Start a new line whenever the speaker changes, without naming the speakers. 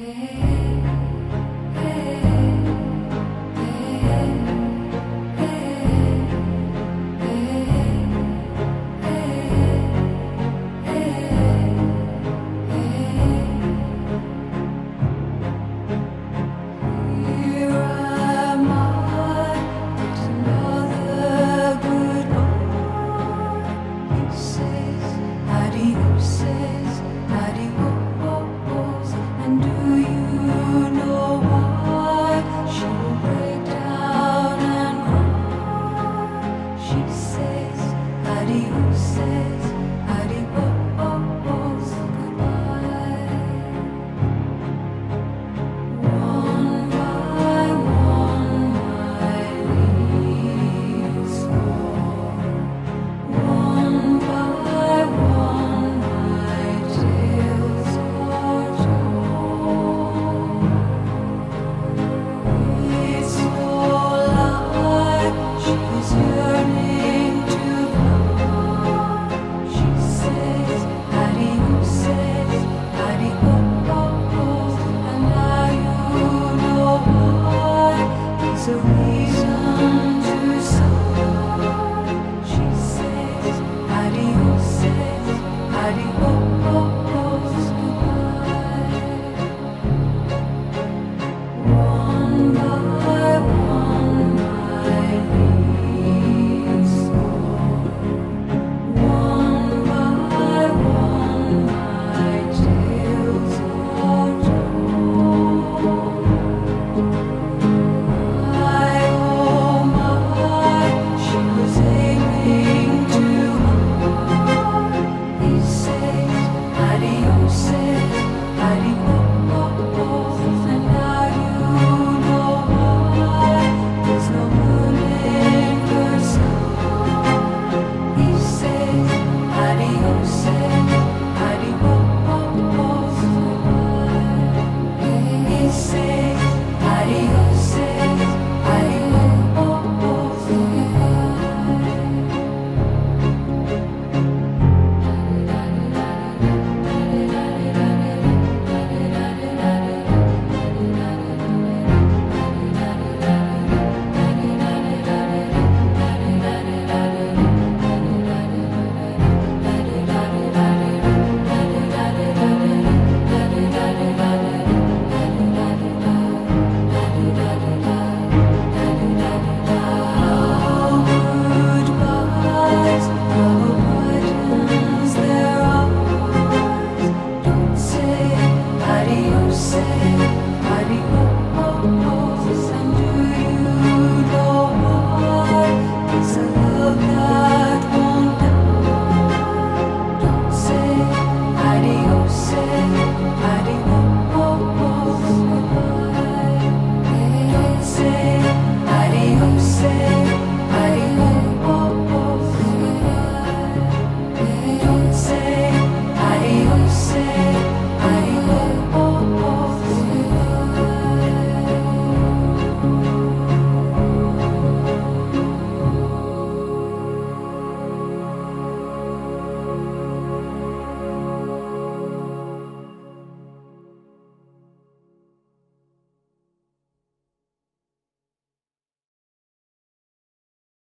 É. She says, How do you say? burning.